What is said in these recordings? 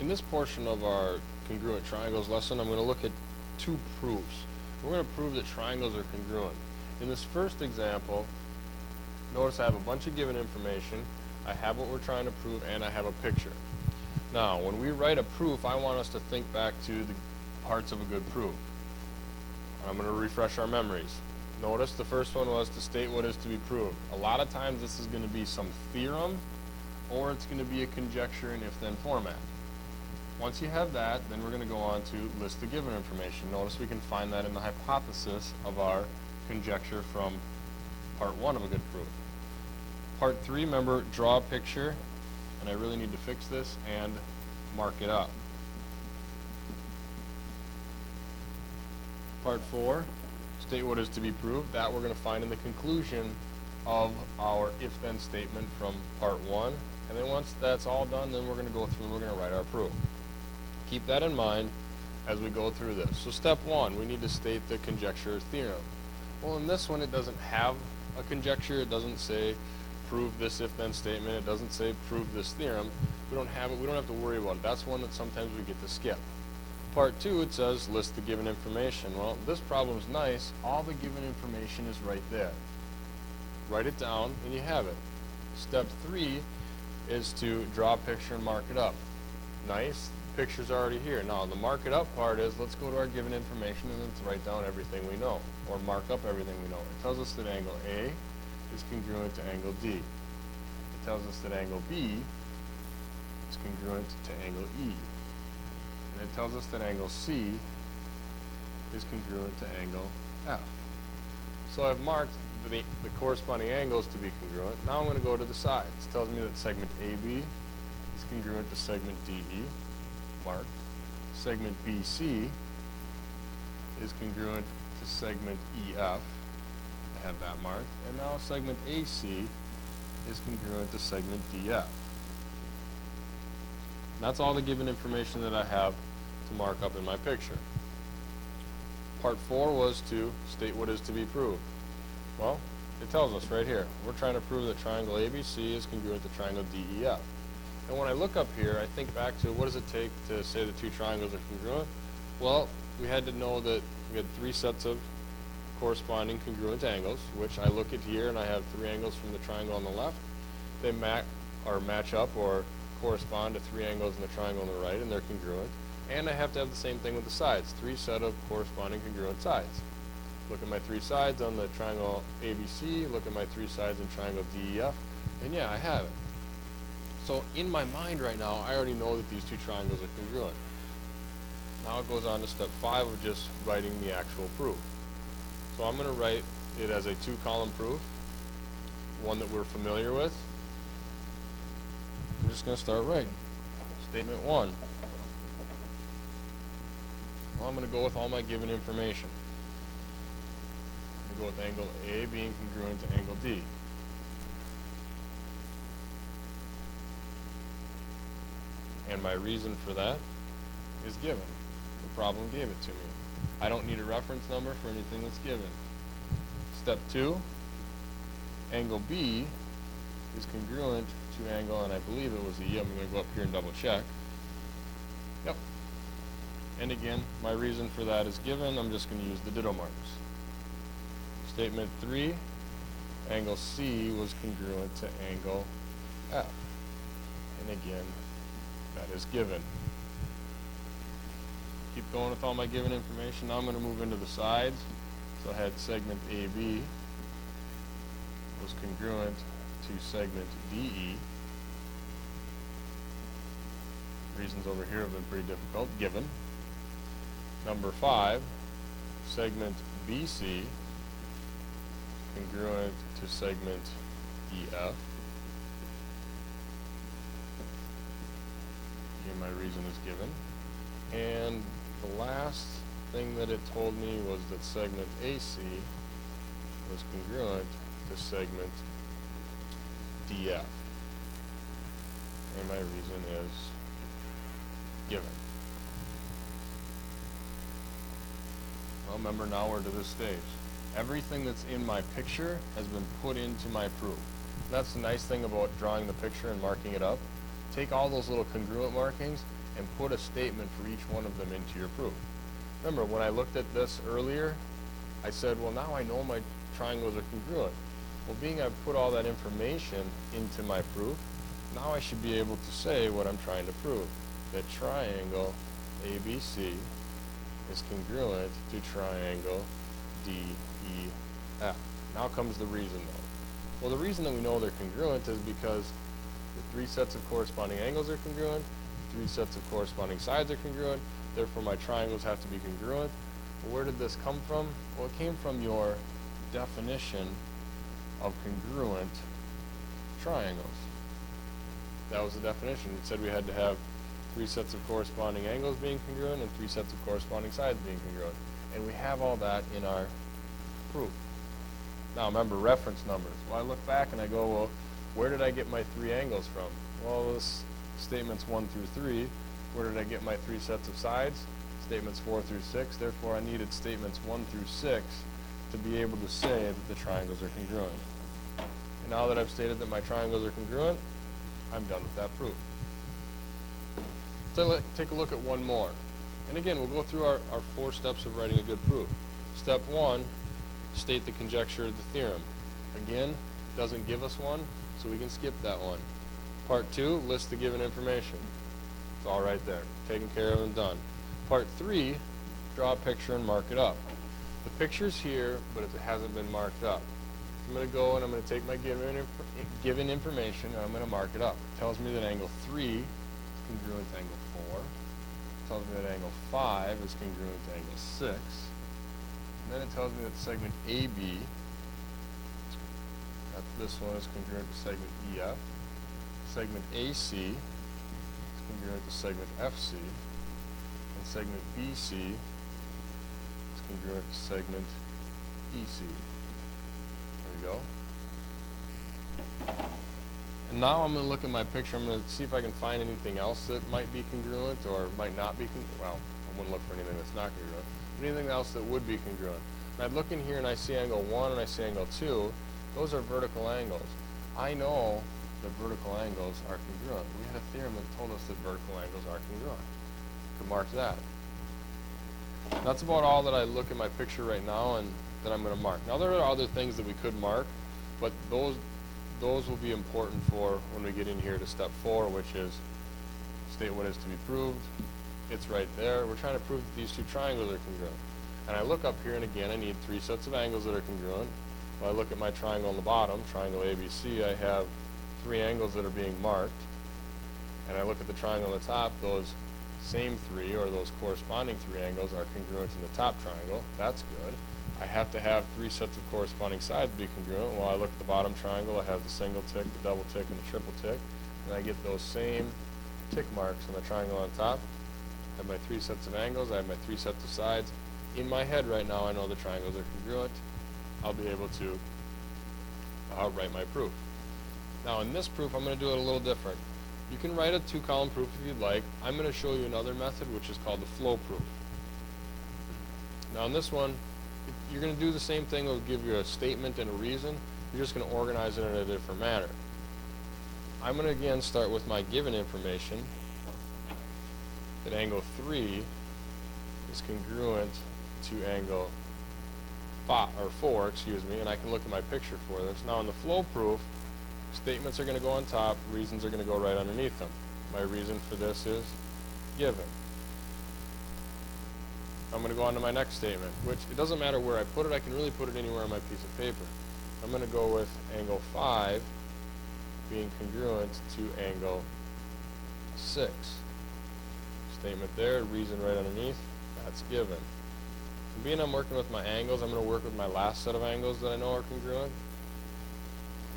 In this portion of our congruent triangles lesson, I'm going to look at two proofs. We're going to prove that triangles are congruent. In this first example, notice I have a bunch of given information, I have what we're trying to prove, and I have a picture. Now, when we write a proof, I want us to think back to the parts of a good proof. I'm going to refresh our memories. Notice the first one was to state what is to be proved. A lot of times this is going to be some theorem, or it's going to be a conjecture in if-then format. Once you have that, then we're going to go on to list the given information. Notice we can find that in the hypothesis of our conjecture from part one of a good proof. Part three, remember, draw a picture, and I really need to fix this, and mark it up. Part four, state what is to be proved. That we're going to find in the conclusion of our if-then statement from part one. And then once that's all done, then we're going to go through and we're going to write our proof. Keep that in mind as we go through this. So step one, we need to state the conjecture theorem. Well, in this one, it doesn't have a conjecture. It doesn't say prove this if-then statement. It doesn't say prove this theorem. We don't have it. We don't have to worry about it. That's one that sometimes we get to skip. Part two, it says list the given information. Well, this problem's nice. All the given information is right there. Write it down, and you have it. Step three is to draw a picture and mark it up. Nice. Picture's already here. Now, the mark it up part is let's go to our given information and let's write down everything we know, or mark up everything we know. It tells us that angle A is congruent to angle D. It tells us that angle B is congruent to angle E. And it tells us that angle C is congruent to angle F. So I've marked the, the corresponding angles to be congruent. Now I'm going to go to the sides. It tells me that segment AB is congruent to segment DE, marked. Segment BC is congruent to segment EF, I have that marked. And now segment AC is congruent to segment DF. And that's all the given information that I have to mark up in my picture. Part four was to state what is to be proved. Well, it tells us right here. We're trying to prove that triangle ABC is congruent to triangle DEF. And when I look up here, I think back to what does it take to say the two triangles are congruent? Well, we had to know that we had three sets of corresponding congruent angles, which I look at here and I have three angles from the triangle on the left. They ma or match up or correspond to three angles in the triangle on the right, and they're congruent. And I have to have the same thing with the sides, three set of corresponding congruent sides. Look at my three sides on the triangle ABC, look at my three sides in triangle DEF, and yeah, I have it. So in my mind right now, I already know that these two triangles are congruent. Now it goes on to step five of just writing the actual proof. So I'm going to write it as a two-column proof, one that we're familiar with. I'm just going to start writing. Statement one. Well, I'm going to go with all my given information. I'm going to go with angle A being congruent to angle D. And my reason for that is given. The problem gave it to me. I don't need a reference number for anything that's given. Step two, angle B is congruent to angle, and I believe it was E. I'm going to go up here and double check. Yep. And again, my reason for that is given. I'm just going to use the ditto marks. Statement three, angle C was congruent to angle F. And again, that is given. Keep going with all my given information. Now I'm going to move into the sides. So I had segment AB was congruent to segment DE. Reasons over here have been pretty difficult, given. Number five, segment BC congruent to segment EF. My reason is given. And the last thing that it told me was that segment AC was congruent to segment DF. And my reason is given. Well, remember now we're to this stage. Everything that's in my picture has been put into my proof. That's the nice thing about drawing the picture and marking it up. Take all those little congruent markings and put a statement for each one of them into your proof. Remember, when I looked at this earlier, I said, well, now I know my triangles are congruent. Well, being I've put all that information into my proof, now I should be able to say what I'm trying to prove. That triangle ABC is congruent to triangle DEF. Now comes the reason though. Well, the reason that we know they're congruent is because the three sets of corresponding angles are congruent, the three sets of corresponding sides are congruent, therefore my triangles have to be congruent. Where did this come from? Well, it came from your definition of congruent triangles. That was the definition. It said we had to have three sets of corresponding angles being congruent and three sets of corresponding sides being congruent. And we have all that in our proof. Now remember reference numbers. Well, I look back and I go, well, where did I get my three angles from? Well, this statements one through three. Where did I get my three sets of sides? Statements four through six. Therefore, I needed statements one through six to be able to say that the triangles are congruent. And now that I've stated that my triangles are congruent, I'm done with that proof. So take a look at one more. And again, we'll go through our, our four steps of writing a good proof. Step one, state the conjecture of the theorem. Again, doesn't give us one, so we can skip that one. Part two, list the given information. It's all right there, taken care of and done. Part three, draw a picture and mark it up. The picture's here, but it hasn't been marked up. I'm going to go and I'm going to take my given, inf given information and I'm going to mark it up. It tells me that angle 3 is congruent to angle 4. It tells me that angle 5 is congruent to angle 6. And then it tells me that segment AB, this one is congruent to segment EF. Segment AC is congruent to segment FC. And segment BC is congruent to segment EC. There we go. And now I'm going to look at my picture. I'm going to see if I can find anything else that might be congruent or might not be congruent. Well, I wouldn't look for anything that's not congruent. Anything else that would be congruent. And I look in here and I see angle 1 and I see angle 2. Those are vertical angles. I know that vertical angles are congruent. We had a theorem that told us that vertical angles are congruent. Could mark that. That's about all that I look at my picture right now and that I'm going to mark. Now there are other things that we could mark, but those those will be important for when we get in here to step four, which is state what is to be proved. It's right there. We're trying to prove that these two triangles are congruent. And I look up here, and again, I need three sets of angles that are congruent. When I look at my triangle on the bottom, triangle ABC, I have three angles that are being marked. And I look at the triangle on the top, those same three, or those corresponding three angles, are congruent in the top triangle. That's good. I have to have three sets of corresponding sides to be congruent. Well, I look at the bottom triangle, I have the single tick, the double tick, and the triple tick. And I get those same tick marks on the triangle on top. I have my three sets of angles, I have my three sets of sides. In my head right now, I know the triangles are congruent. I'll be able to uh, write my proof. Now in this proof, I'm going to do it a little different. You can write a two-column proof if you'd like. I'm going to show you another method, which is called the flow proof. Now in this one, you're going to do the same thing. It'll give you a statement and a reason. You're just going to organize it in a different manner. I'm going to again start with my given information that angle 3 is congruent to angle 5, or 4, excuse me, and I can look at my picture for this. Now in the flow proof, statements are going to go on top, reasons are going to go right underneath them. My reason for this is given. I'm going to go on to my next statement, which it doesn't matter where I put it. I can really put it anywhere on my piece of paper. I'm going to go with angle 5 being congruent to angle 6. Statement there, reason right underneath, that's given. Being I'm working with my angles, I'm going to work with my last set of angles that I know are congruent.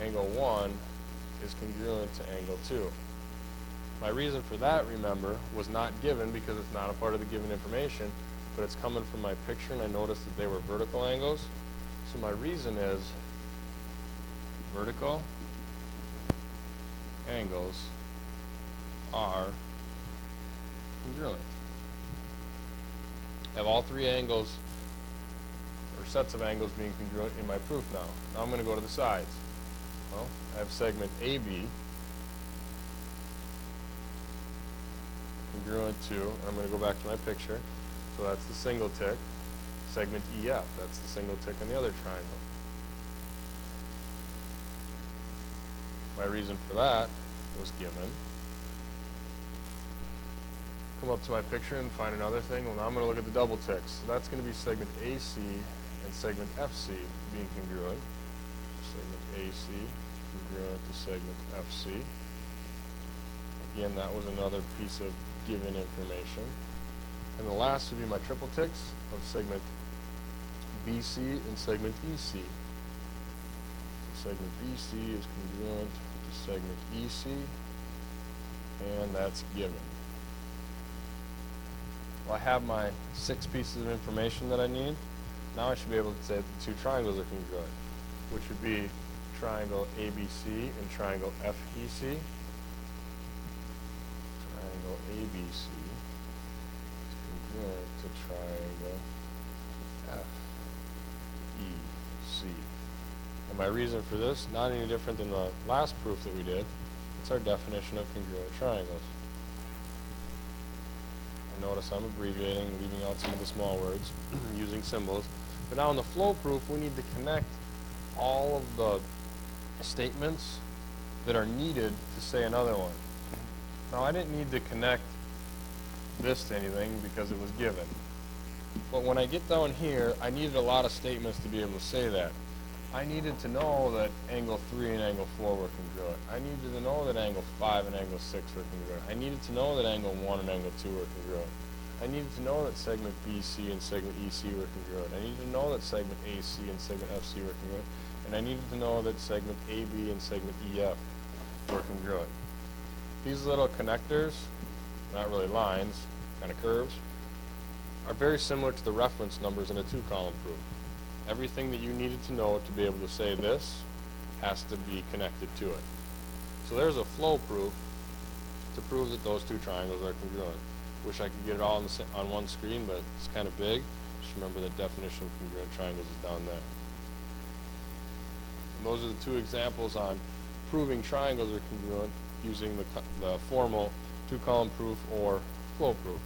Angle 1 is congruent to angle 2. My reason for that, remember, was not given because it's not a part of the given information, but it's coming from my picture and I noticed that they were vertical angles. So my reason is vertical angles are congruent. Have all three angles or sets of angles being congruent in my proof now. Now I'm going to go to the sides. Well, I have segment AB congruent to, I'm gonna go back to my picture, so that's the single tick, segment EF, that's the single tick on the other triangle. My reason for that was given. Come up to my picture and find another thing, well now I'm gonna look at the double ticks, so that's gonna be segment AC and segment FC being congruent. Segment AC congruent to segment FC. Again, that was another piece of given information. And the last would be my triple ticks of segment BC and segment EC. So segment BC is congruent to segment EC, and that's given. Well, I have my six pieces of information that I need. Now I should be able to say that the two triangles are congruent, which would be triangle ABC and triangle FEC. Triangle ABC is congruent to triangle FEC. And my reason for this, not any different than the last proof that we did. It's our definition of congruent triangles. Notice I'm abbreviating, leaving out some of the small words, using symbols. But now in the flow proof, we need to connect all of the statements that are needed to say another one. Now I didn't need to connect this to anything because it was given. But when I get down here, I needed a lot of statements to be able to say that. I needed to know that angle 3 and angle 4 were congruent. I needed to know that angle 5 and angle 6 were congruent. I needed to know that angle 1 and angle 2 were congruent. I needed to know that segment BC and segment EC were congruent. I needed to know that segment AC and segment FC were congruent. And I needed to know that segment AB and segment EF were congruent. These little connectors, not really lines, kind of curves, are very similar to the reference numbers in a two-column proof. Everything that you needed to know to be able to say this has to be connected to it. So there's a flow proof to prove that those two triangles are congruent. Wish I could get it all on, the, on one screen, but it's kind of big. Just remember the definition of congruent triangles is down there. And those are the two examples on proving triangles are congruent using the, the formal two-column proof or flow proof.